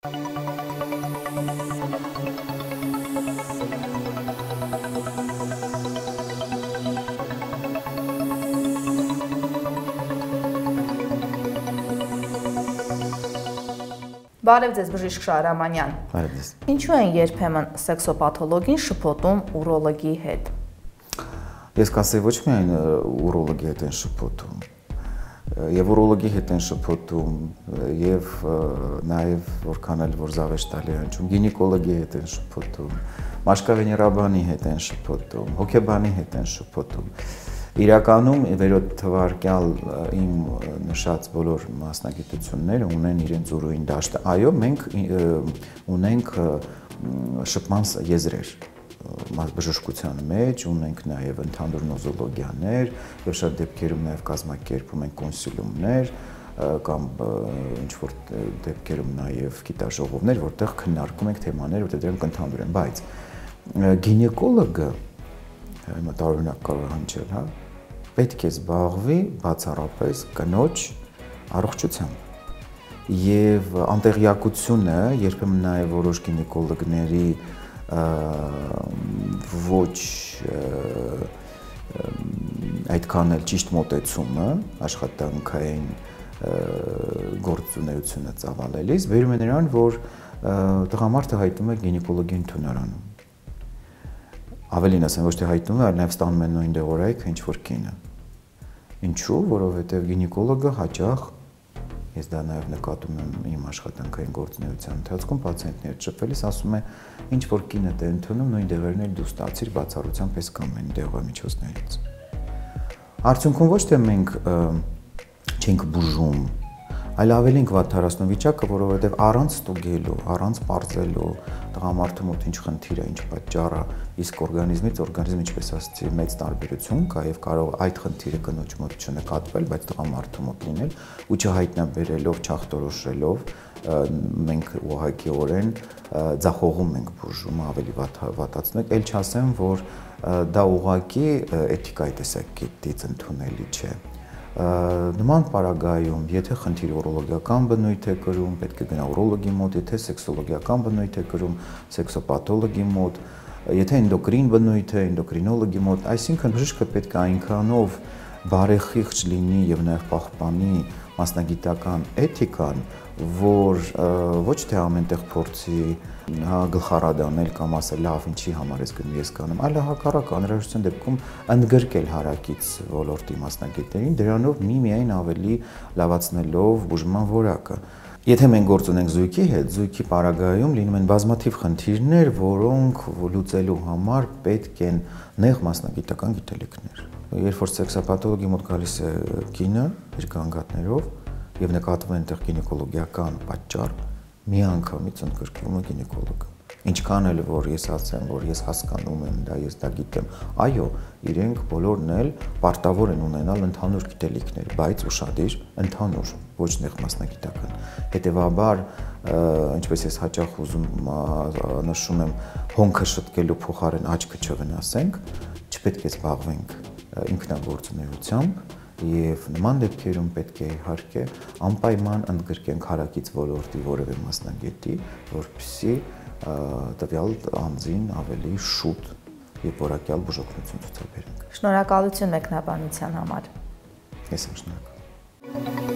Բարև ձեզ բժիշկ Շահրամանյան։ Բարև ձեզ։ Ինչու են երբեմն սեքսոպաթոլոգին շփոթում ուրոլոգի հետ։ Ես կասեի ոչ միայն ուրոլոգի հետ են շփոթում, եւ ուրոլոգի հետ են շփոթում եւ նաեւ որքան էլ որ զավեշտալի հնչում գինեկոլոգի հետ են շփոթում մաշկավեներաբանի հետ են շփոթում հոգեբանի հետ են շփոթում իրականում վերոտ թվարկյալ իմ նշած բոլոր մասնագիտությունները ունեն իրենց ուրույն դաշտը այո մենք ունենք շփման եզրեր բժշկության մեջ ունենք նաև ընդհանուր նոզոլոգիաներ շատ դեպքերում նաև կազմակերպում ենք կոնսիլիումներ կամ ինչ որ դեպքերում նաև գիտաժողովներ, որտեղ քննարկում ենք թեմաներ, որտեղ դրանք ընդհանուր են, բայց գինեկոլոգը հիմա տարօրինակ կարող հնչել, հա, պետք է զբաղվի բացառապես կնոջ առողջությամբ եւ անտեղյակությունը երբեմն նաեւ որոշ գինեկոլոգների ոչ այդքան էլ ճիշտ մոտեցումը աշխատանքային գործունեությունը ծավալելիս վերում է նրան, որ տղամարդը հայտնում է գինեկոլոգի ընդունարանում։ Ավելին ասեմ, ոչ թե հայտնում է, այլ նաև ստանում են նույն դեղորայքը ինչ որ կինը։ Ինչու՞, որովհետև գինեկոլոգը հաճախ Ես դա նաև նկատում եմ իմ աշխատանքային գործունեության ընթացքում պացիենտներ ճպելիս ասում է ինչ որ կինը դե ընդունում նույն դեղերն էլ դու ստացիր բացառությամբ այս կամ այն դեղամիջոցներից։ Արդյունքում ոչ թե մենք չենք բուժում, այլ ավելին վատթարացնու վիճակը, որովհետև առանց ստուգելու, առանց ողջելու տղամարդու մոտ ինչ խնդիր է, ինչ պատճառ է, իսկ օրգանիզմից օրգանիզմ ինչպես ասացի, մեծ տարբերություն կա եւ կարող այդ խնդիրը կնոջ մոտ չնկատվել, բայց տղամարդու մոտ լինել ու չհայտնաբերելով, չախտորոշելով մենք ուղղակիորեն ձախողում ենք բուժումը ավելի վատացնենք, ել չասեմ, որ դա ուղղակի էթիկայի տեսակետից ընդունելի չէ նման պարագայում, եթե խնդիր օրոլոգիական բնույթ է կրում, պետք է գնա օրոլոգի մոտ, եթե սեքսոլոգիական բնույթ է կրում, սեքսոպաթոլոգի մոտ, եթե էնդոկրին բնույթ է, էնդոկրինոլոգի մոտ, այսինքն բժիշկը պետք է այնքանով բարեխիղճ լինի եւ նաեւ պահպանի մասնագիտական էթիկան, որ ոչ թե ամենտեղ փորձի հա գլխարադանել կամ ասել լավ ինչի համար ես գնում ես կանում, այլ հակառակ անհրաժեշտության դեպքում ընդգրկել հարակից ոլորտի մասնագետներին, դրանով մի-միայն ավելի լավացնելով բուժման որակը։ Եթե մենք գործ ունենք զույգի հետ, զույգի պարագայում լինում են բազմաթիվ խնդիրներ, որոնք լուծելու համար պետք են նեղ մասնագիտական գիտելիքներ։ Երբ որ սեքսապաթոլոգի մոտ գալիս է կինը իր գանգատներով, եւ նկատվում է այնտեղ գինեկոլոգիական պատճառ, մի անգամից ընդգրկվում է գինեկոլոգը։ Ինչքան էլ որ ես ասեմ, որ ես հասկանում եմ դա, ես դա գիտեմ, այո, իրենք բոլորն էլ պարտավոր են ունենալ ընդհանուր գիտելիքներ, բայց ուշադիր ընդհանուր, ոչ նեղ մասնագիտական։ Հետևաբար, ինչպես ես հաճախ ուզում նշում եմ, հոնքը շտկելու փոխարեն աչքը չվնասենք, չպետք է զբաղվենք ինքնագործունեությամբ, եւ նման դեպքերում պետք է իհարկե անպայման ընդգրկենք հարակից ոլորտի որևէ մասնագետի, որպեսզի տվյալ անձին ավելի շուտ եւ որակյալ բուժօգնություն ցուցաբերենք։ Շնորհակալություն մեկնաբանության համար։ Ես եմ շնորհակալ։